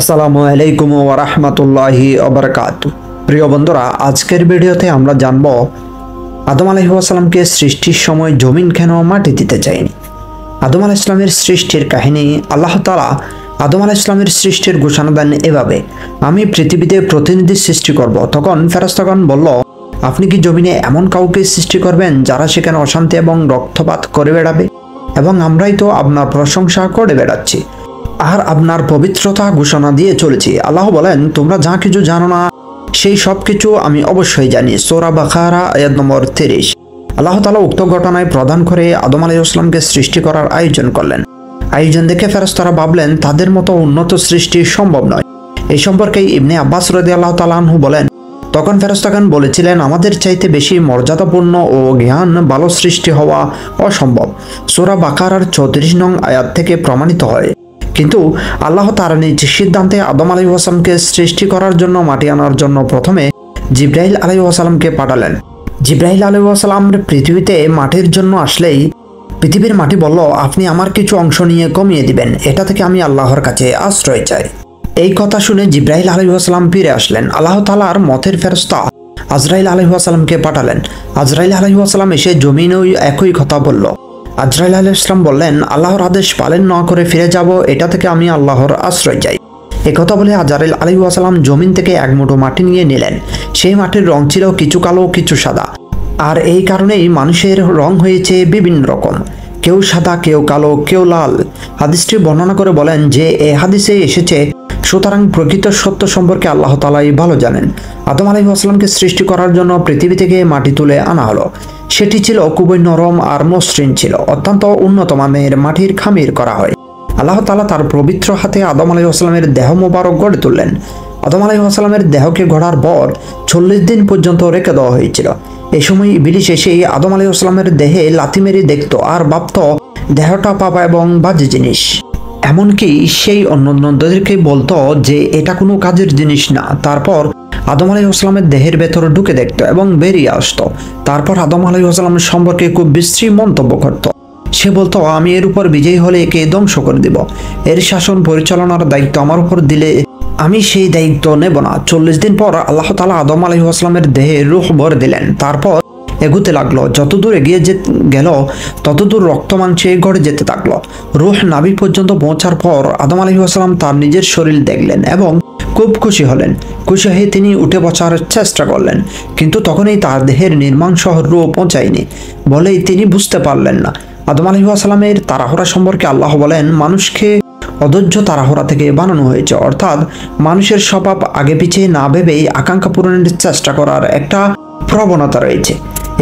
আসসালামু আলাইকুম ওরহমতুল্লাহি অবরকাত প্রিয় বন্ধুরা, আজকের ভিডিওতে আমরা জানব, আদম আলহিহাসাল্লামকে সৃষ্টির সময় জমিন কেন মাটি দিতে চায়নি? আদম আলাহ ইসলামের সৃষ্টির কাহিনী আল্লাহ তালা আদম আলাহ ইসলামের সৃষ্টির ঘোষণা দেন এভাবে, আমি পৃথিবীতে প্রতিনিধি সৃষ্টি করব। তখন ফেরস্তাগণ বলল, আপনি কি জমিনে এমন কাউকে সৃষ্টি করবেন যারা সেখানে অশান্তি এবং রক্তপাত করে বেড়াবে? এবং আমরাই তো আপনার প্রশংসা করে বেড়াচ্ছি। আর আপনার পবিত্রতা ঘোষণা দিয়ে চলেছি। আল্লাহ বলেন, তোমরা যা কিছু জানো না, সেই সব কিছু আমি অবশ্যই জানি। সোরা বাখারা আয়াত নম্বর তিরিশ। আল্লাহ তালা উক্ত ঘটনায় প্রদান করে আদম আলী ইসলামকে সৃষ্টি করার আয়োজন করলেন। আয়োজন দেখে ফেরস্তারা ভাবলেন, তাদের মতো উন্নত সৃষ্টি সম্ভব নয়। এই সম্পর্কে ইবনে আব্বাস রদি আল্লাহ তালাহু বলেন, তখন ফেরস্তাগান বলেছিলেন, আমাদের চাইতে বেশি মর্যাদাপূর্ণ ও জ্ঞান ভালো সৃষ্টি হওয়া অসম্ভব। সোরা বাকারার চৌত্রিশ নং আয়াত থেকে প্রমাণিত হয়। কিন্তু আল্লাহ তার নিজ সিদ্ধান্তে আদম আলী ওয়াসালামকে সৃষ্টি করার জন্য মাটি আনার জন্য প্রথমে জিব্রাইল আলী ওয়াসালামকে পাঠালেন। জিব্রাহিল আলী ওয়াসালাম পৃথিবীতে মাটির জন্য আসলেই পৃথিবীর মাটি বলল, আপনি আমার কিছু অংশ নিয়ে কমিয়ে দিবেন। এটা থেকে আমি আল্লাহর কাছে আশ্রয় চাই। এই কথা শুনে জিব্রাহিল আলী ওয়াসালাম ফিরে আসলেন। আল্লাহ তালার মথের ফেরস্তা আজরাইল আলী পাঠালেন। আজরাইল আলী ওয়াসালাম এসে জমিনেও একই কথা বলল। আজরাইল আলী ইসলাম বললেন, আল্লাহর আদেশ পালন না করে ফিরে যাব, এটা থেকে আমি আল্লাহর আশ্রয় চাই। একথা বলে আজরাইল আলী ওয়াসালাম জমিন থেকে এক মুঠো মাটি নিয়ে নিলেন। সেই মাটির রং ছিল কিছু কালো, কিছু সাদা। আর এই কারণেই মানুষের রং হয়েছে বিভিন্ন রকম। কেউ সাদা, কেউ কালো, কেউ লাল। হাদিসটি বর্ণনা করে বলেন যে, এ হাদিসে এসেছে, সুতরাং প্রকৃত সত্য সম্পর্কে আল্লাহ তালাই ভালো জানেন। আদম আলী আসলামকে সৃষ্টি করার জন্য পৃথিবী থেকে মাটি তুলে আনা হলো। সেটি ছিল খুবই নরম আর মসৃণ ছিল। অত্যন্ত উন্নত মানের মাটির খামির করা হয়। আল্লাহ তালা তার পবিত্র হাতে আদম আলাই আসলামের দেহ মোবারক গড়ে তুললেন। আদম আলী আসলামের দেহকে গড়ার পর চল্লিশ দিন পর্যন্ত রেখে দেওয়া হয়েছিল। এই সময় ইবিলিশ এসে আদম আলী আসলামের দেহে লাথি মেরে দেখত আর ভাবত, দেহটা পাপা এবং বাজে জিনিস। এমনকি সেই অন্যদেরকে বলতো যে, এটা কোনো কাজের জিনিস না। তারপর আদম আলী আসলামের দেহের ভেতরে ঢুকে দেখত এবং বেরিয়ে আসতো। তারপর আদম আলী আসলামের সম্পর্কে খুব বিশ্রী মন্তব্য করত। সে বলতো, আমি এর উপর বিজয়ী হলে একে ধ্বংস করে দিব। এর শাসন পরিচালনার দায়িত্ব আমার উপর দিলে আমি সেই দায়িত্ব নেব না। চল্লিশ দিন পর আল্লাহ তালা আদম আলী আসলামের দেহে রুখ ভরে দিলেন। তারপর এগুতে লাগল, যতদূর এগিয়ে যে, গেল, ততদূর রক্ত মাংসে গড়ে যেতে থাকল। রুহ নাভি পর্যন্ত পৌঁছার পর আদম আলী আসসালাম তার নিজের শরীর দেখলেন এবং খুব খুশি হলেন। খুশি হয়ে তিনি উঠে বসার চেষ্টা করলেন, কিন্তু তখনই তার দেহের নির্মাণ সহ রূপ পৌঁছায়নি। বলেই তিনি বুঝতে পারলেন না। আদম আলী আসসালামের তাড়াহুড়া সম্পর্কে আল্লাহ বলেন, মানুষকে অধৈর্য তাড়াহুড়া থেকে বানানো হয়েছে। অর্থাৎ মানুষের স্বভাব আগে পিছিয়ে না ভেবেই আকাঙ্ক্ষা পূরণের চেষ্টা করার একটা প্রবণতা রয়েছে।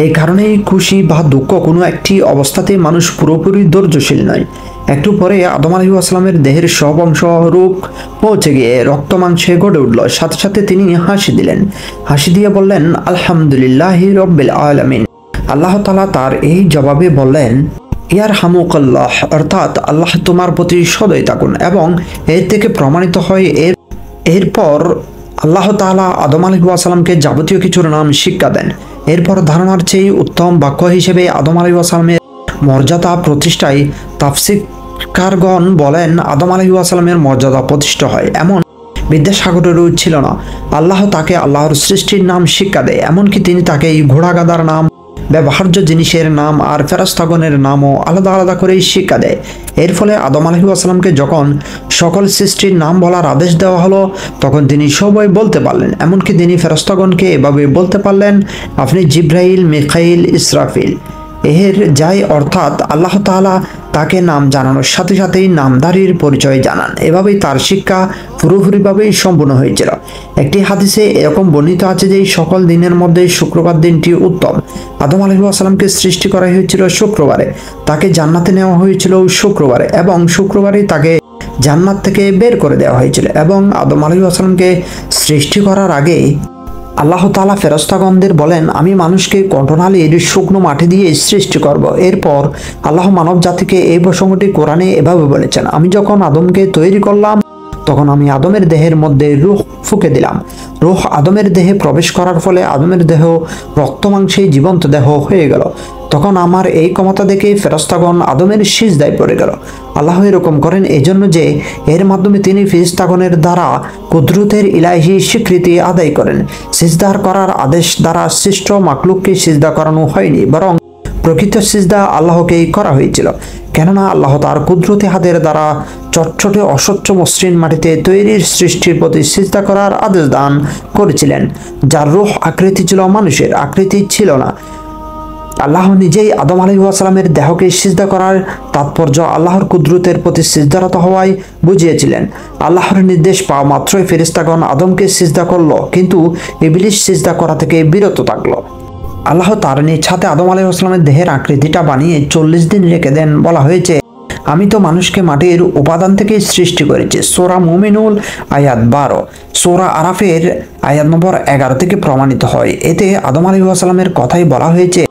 এই কারণেই খুশি বা দুঃখ কোনো একটি অবস্থাতে মানুষ পুরোপুরি ধৈর্যশীল নয়। একটু পরে আদম আলী আসলামের দেহের সব অংশ রূপ পৌঁছে গিয়ে রক্ত মাংসে গড়ে উঠল। সাথে সাথে তিনি হাসি দিলেন। হাসি দিয়ে বললেন, আলহামদুলিল্লাহ রব্বিল আলমিন। আল্লাহ তালা তার এই জবাবে বললেন ইয়ার হামুকাল্লাহ অর্থাৎ আল্লাহ তোমার প্রতি সদয় থাকুন এবং এর থেকে প্রমাণিত হয় এর এরপর আল্লাহ তালা আদম আলী আসালামকে যাবতীয় কিছুর নাম শিক্ষা দেন। এরপর ধারণার চেয়ে উত্তম বাক্য হিসেবে আদম আলী আসালামের মর্যাদা প্রতিষ্ঠায় তাফসিকারগণ বলেন, আদম আলী আসালামের মর্যাদা প্রতিষ্ঠা হয়। এমন বিদ্যাসাগরেরও ছিল না। আল্লাহ তাকে আল্লাহর সৃষ্টির নাম শিক্ষা দেয়। এমনকি তিনি তাকে এই ঘোড়াগাদার নাম, ব্যবহার্য জিনিসের নাম আর ফেরাস্তাগনের নামও আলাদা আলাদা করেই শিক্ষা দেয়। এর ফলে আদম আলহু আসলামকে যখন সকল সৃষ্টির নাম বলার আদেশ দেওয়া হলো, তখন তিনি সবাই বলতে পারলেন। এমনকি তিনি ফেরাস্তাগণকে এভাবে বলতে পারলেন, আপনি জিব্রাইল মিখাইল ইসরাফিল। এর যাই অর্থাৎ আল্লাহ তালা তাকে নাম জানানোর সাথে সাথেই নামদারির পরিচয় জানান। এভাবেই তার শিক্ষা পুরোপুরিভাবেই সম্পূর্ণ হয়েছিল। একটি হাদিসে এরকম বর্ণিত আছে যে, সকল দিনের মধ্যে শুক্রবার দিনটি উত্তম। আদম আলহিহাসাল্লামকে সৃষ্টি করা হয়েছিল শুক্রবারে। তাকে জান্নাতে নেওয়া হয়েছিল শুক্রবারে এবং শুক্রবারে তাকে জান্নাত থেকে বের করে দেওয়া হয়েছিল এবং আদম আলহিহাসাল্লামকে সৃষ্টি করার আগে আল্লাহ তালা ফেরস্তাগণদের বলেন, আমি মানুষকে কণ্ঠনালীর শুকনো মাঠে দিয়ে সৃষ্টি করব। এরপর আল্লাহ মানব জাতিকে এই প্রসঙ্গটি কোরআনে এভাবে বলেছেন, আমি যখন আদমকে তৈরি করলাম, তখন আমি আদমের দেহের মধ্যে রুহ ফুকে দিলাম। রুহ আদমের দেহে প্রবেশ করার ফলে আদমের দেহ রক্ত মাংসে জীবন্ত দেহ হয়ে গেল। তখন আমার এই ক্ষমতা দেখে ফেরস্তাগণ আদমের সিজদায় পড়ে গেল। আল্লাহ এরকম করেন এজন্য যে, এর মাধ্যমে তিনি ফিরিস্তাগণের দ্বারা কুদরতের ইলাহি স্বীকৃতি আদায় করেন। সিজদার করার আদেশ দ্বারা সৃষ্ট মাকলুককে সিজদা করানো হয়নি, বরং প্রকৃত সিজদা আল্লাহকেই করা হয়েছিল। কেননা আল্লাহ তার কুদরতি হাতের দ্বারা চটচটে অস্বচ্ছ মসৃণ মাটিতে তৈরির সৃষ্টির প্রতি সিজদা করার আদেশ দান করেছিলেন, যার রুহ আকৃতি ছিল মানুষের, আকৃতি ছিল না। আল্লাহ নিজেই আদম আলী ওয়াসালামের দেহকে সিজদা করার তাৎপর্য আল্লাহর কুদরতের প্রতি সিজদারত হওয়ায় বুঝিয়েছিলেন। আল্লাহর নির্দেশ পাওয়া মাত্রই ফেরিস্তাগণ আদমকে সিজদা করল, কিন্তু ইবলিশ সিজদা করা থেকে বিরত থাকল। আল্লাহ তার নিজ ছাতে আদম আলী আসলামের দেহের আকৃতিটা বানিয়ে চল্লিশ দিন রেখে দেন। বলা হয়েছে, আমি তো মানুষকে মাটির উপাদান থেকে সৃষ্টি করেছি। সোরা মুমিনুল আয়াত বারো। সোরা আরাফের আয়াত নম্বর এগারো থেকে প্রমাণিত হয়। এতে আদম আলী আসলামের কথাই বলা হয়েছে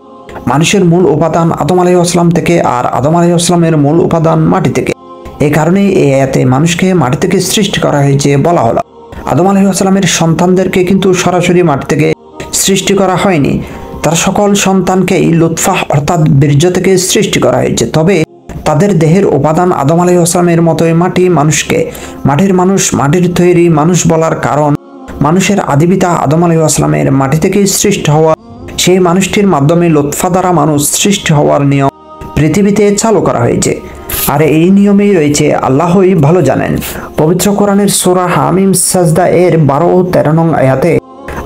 মানুষের মূল উপাদান আদম আলী আসলাম থেকে আর আদম আলী আসলামের মূল উপাদান মাটি থেকে। এই কারণেই এই আয়াতে মানুষকে মাটি থেকে সৃষ্টি করা হয়েছে বলা হলো। আদম আলী আসলামের সন্তানদেরকে কিন্তু সরাসরি মাটি থেকে সৃষ্টি করা হয়নি। তার সকল সন্তানকেই লুৎফাহ অর্থাৎ বীর্য থেকে সৃষ্টি করা হয়েছে। তবে তাদের দেহের উপাদান আদম আলী আসলামের মতোই মাটি মানুষকে। মাটির মানুষ মাটির তৈরি মানুষ বলার কারণ, মানুষের আদিবিতা আদম আলী আসলামের মাটি থেকেই সৃষ্টি হওয়া সেই মানুষটির মাধ্যমে লোৎফা দ্বারা মানুষ সৃষ্টি হওয়ার নিয়ম পৃথিবীতে চালু করা হয়েছে। আর এই নিয়মেই রয়েছে, আল্লাহই ভালো জানেন। পবিত্র কোরআনের সোরা হামিম সাজদা এর বারো ও তেরো নং আয়াতে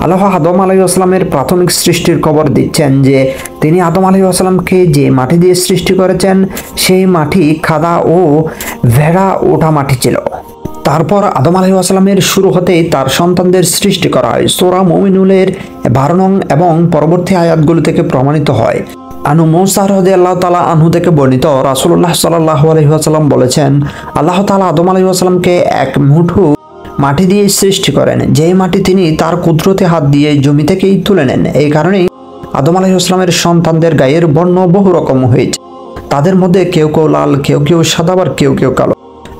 আল্লাহ আদম আলাই আসলামের প্রাথমিক সৃষ্টির খবর দিচ্ছেন যে, তিনি আদম আলাই আসলামকে যে মাটি দিয়ে সৃষ্টি করেছেন, সেই মাটি খাদা ও ভেড়া ওঠা মাটি ছিল। তারপর আদম আলাহি আসলামের শুরু হতেই তার সন্তানদের সৃষ্টি করা হয়। সোরা মমিনুলের বারো এবং পরবর্তী আয়াতগুলো থেকে প্রমাণিত হয়। আনু মৌসার হদে আল্লাহ তালা আনহু থেকে বর্ণিত রাসুল্লাহ সাল্লাহ আলহিহাসাল্লাম বলেছেন, আল্লাহ তালা আদম আলহিহাসাল্লামকে এক মুঠু মাটি দিয়ে সৃষ্টি করেন। যেই মাটি তিনি তার কুদরতে হাত দিয়ে জমি থেকেই তুলে নেন। এই কারণেই আদম আলাহিসাল্লামের সন্তানদের গায়ের বর্ণ বহু রকম হয়েছে। তাদের মধ্যে কেউ কেউ লাল, কেউ কেউ সাদা, আবার কেউ কেউ কালো।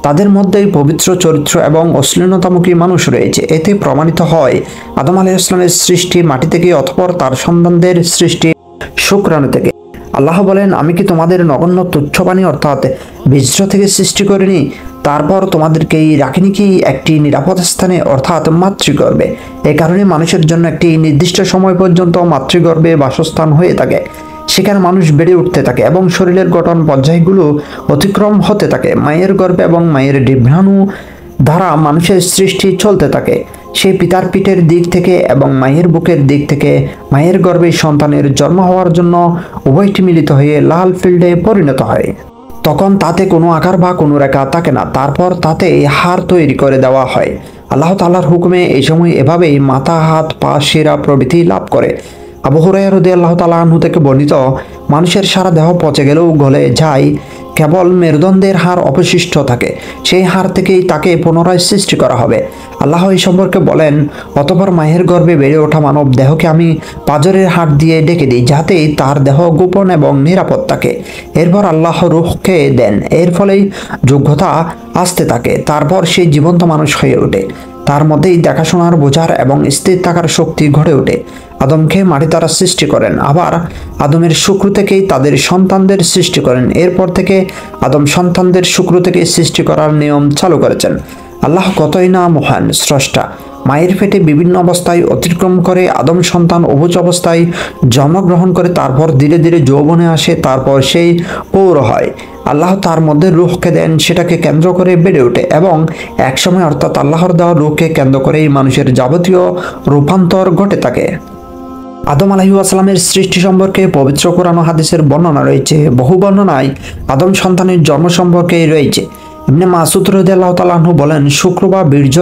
তাদের মধ্যেই পবিত্র চরিত্র এবং অশ্লীলতামুখী মানুষ রয়েছে। এতে প্রমাণিত হয়, আদম আলাহ ইসলামের সৃষ্টি মাটি থেকে অথপর তার সন্তানদের সৃষ্টি শুক্রাণু থেকে। আল্লাহ বলেন, আমি কি তোমাদের নগণ্য তুচ্ছ পানি অর্থাৎ বীজ্র থেকে সৃষ্টি করিনি? তারপর তোমাদেরকেই রাখিনি কি একটি নিরাপদ স্থানে অর্থাৎ মাতৃগর্ভে? এ কারণে মানুষের জন্য একটি নির্দিষ্ট সময় পর্যন্ত মাতৃগর্ভে বাসস্থান হয়ে থাকে। সেখানে মানুষ বেড়ে উঠতে থাকে এবং শরীরের গঠন পর্যায়গুলো অতিক্রম হতে থাকে। মায়ের গর্ভে এবং মায়ের ডিভ্রাণু দ্বারা মানুষের সৃষ্টি চলতে থাকে। সেই পিতার পিঠের দিক থেকে এবং মায়ের বুকের দিক থেকে মায়ের গর্ভে সন্তানের জন্ম হওয়ার জন্য উভয়টি মিলিত হয়ে লাল ফিল্ডে পরিণত হয়। তখন তাতে কোনো আকার বা কোনো রেখা থাকে না। তারপর তাতে হার তৈরি করে দেওয়া হয়। আল্লাহ তাল্লাহর হুকুমে এই সময় এভাবেই মাথা, হাত, পা, শিরা প্রভৃতি লাভ করে। আবু হুরাইরদি আল্লাহ তালা আনহু থেকে বর্ণিত, মানুষের সারা দেহ পচে গেলেও গলে যায়, কেবল মেরুদণ্ডের হার অবশিষ্ট থাকে। সেই হার থেকেই তাকে পুনরায় সৃষ্টি করা হবে। আল্লাহ এই সম্পর্কে বলেন, অতপর মায়ের গর্ভে বেড়ে ওঠা মানব দেহকে আমি পাজরের হাট দিয়ে ডেকে দিই, যাতে তার দেহ গোপন এবং নিরাপদ থাকে। এরপর আল্লাহ রুখকে দেন। এর ফলেই যোগ্যতা আসতে থাকে। তারপর সেই জীবন্ত মানুষ হয়ে ওঠে। তার মধ্যেই দেখাশোনার বোঝার এবং স্থির থাকার শক্তি ঘটে ওঠে। আদমকে মাটি তারা সৃষ্টি করেন। আবার আদমের শুক্র থেকেই তাদের সন্তানদের সৃষ্টি করেন। এরপর থেকে আদম সন্তানদের শুক্র থেকে সৃষ্টি করার নিয়ম চালু করেছেন। আল্লাহ কতই না মহান, স্রষ্টা। মায়ের পেটে বিভিন্ন অবস্থায় অতিক্রম করে আদম সন্তান অবুজ অবস্থায় জন্মগ্রহণ করে, তারপর ধীরে ধীরে যৌবনে আসে, তারপর সেই পৌর হয়। আল্লাহ তার মধ্যে রুহকে দেন, সেটাকে কেন্দ্র করে বেড়ে ওঠে এবং একসময় অর্থাৎ আল্লাহর দেওয়া রুহকে কেন্দ্র করেই মানুষের যাবতীয় রূপান্তর ঘটে থাকে। আদম আলাহি আসলামের সৃষ্টি সম্পর্কে পবিত্র কোরআন হাদিসের বর্ণনা রয়েছে। বহু বর্ণনায় আদম সন্তানের জন্ম সম্পর্কে রয়েছে। এমনি মাসুদ রদিয়াল্লাহ তালাহু বলেন শুক্র বা বীর্য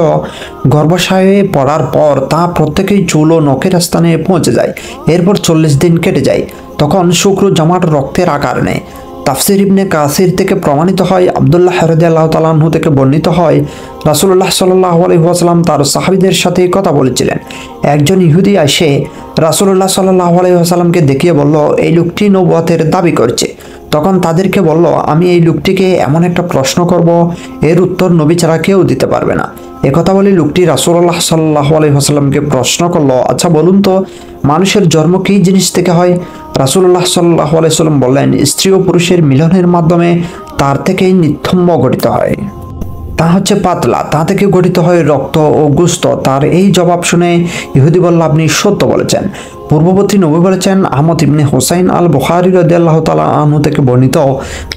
গর্ভাশয়ে পড়ার পর তা প্রত্যেকেই চুল ও নখের স্থানে পৌঁছে যায়। এরপর চল্লিশ দিন কেটে যায়। তখন শুক্র জমাট রক্তের আকার নেয়। তাফসির ইবনে কাসির থেকে প্রমাণিত হয়, আবদুল্লাহ হরদি আল্লাহ তালাহু থেকে বর্ণিত হয় রাসুল্লাহ সাল্লাহ আলহিহাস্লাম তার সাহাবিদের সাথে কথা বলেছিলেন। একজন ইহুদি আসে রাসুল্লাহ সাল্লাহ আলহিহাস্লামকে দেখিয়ে বলল, এই লোকটি নৌবতের দাবি করছে। তখন তাদেরকে বলল, আমি এই লোকটিকে এমন একটা প্রশ্ন করব, এর উত্তর নবী ছাড়া কেউ দিতে পারবে না। একথা বলে লোকটি রাসুল্লাহ সাল্লাহ আলহিহাস্লামকে প্রশ্ন করল আচ্ছা বলুন তো, মানুষের জন্ম কী জিনিস থেকে হয়? রাসুল্লাহ সাল্লাহ আলাইসাল্লাম বললেন, স্ত্রী ও পুরুষের মিলনের মাধ্যমে তার থেকেই নিথম্ব গঠিত হয়। তা হচ্ছে পাতলা, তা থেকে গঠিত হয় রক্ত ও গুস্ত। তার এই জবাব শুনে ইহুদি বলল আপনি সত্য বলেছেন। পূর্ববর্তী নবী বলেছেন, আহমদ ইবনে হোসাইন আল বুখারি রদিয়াল্লাহ তালা আনহু থেকে বর্ণিত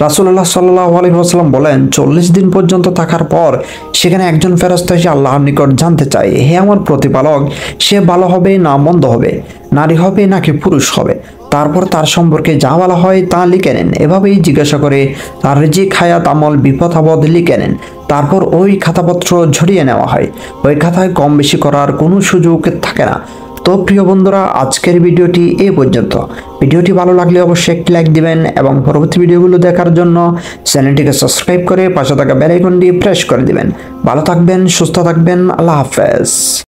রাসুল্লাহ সাল্লাহ আলী আসসালাম বলেন, চল্লিশ দিন পর্যন্ত থাকার পর সেখানে একজন ফেরস্ত এসে আল্লাহর নিকট জানতে চায়, হে আমার প্রতিপালক, সে ভালো হবে না মন্দ হবে? নারী হবে নাকি পুরুষ হবে? তারপর তার সম্পর্কে যা বলা হয় তা লিখে নেন। এভাবেই জিজ্ঞাসা করে, তার রিজিক, হায়াত, আমল, বিপদ, আপদ লিখে নেন। তারপর ওই খাতাপত্র ঝরিয়ে নেওয়া হয়। ওই খাতায় কম বেশি করার কোনো সুযোগ থাকে না। তো প্রিয় বন্ধুরা, আজকের ভিডিওটি এ পর্যন্ত। ভিডিওটি ভালো লাগলে অবশ্যই একটি লাইক দিবেন এবং পরবর্তী ভিডিওগুলো দেখার জন্য চ্যানেলটিকে সাবস্ক্রাইব করে পাশে থাকা বেলাইকনটি প্রেস করে দিবেন। ভালো থাকবেন, সুস্থ থাকবেন, আল্লাহ হাফেজ।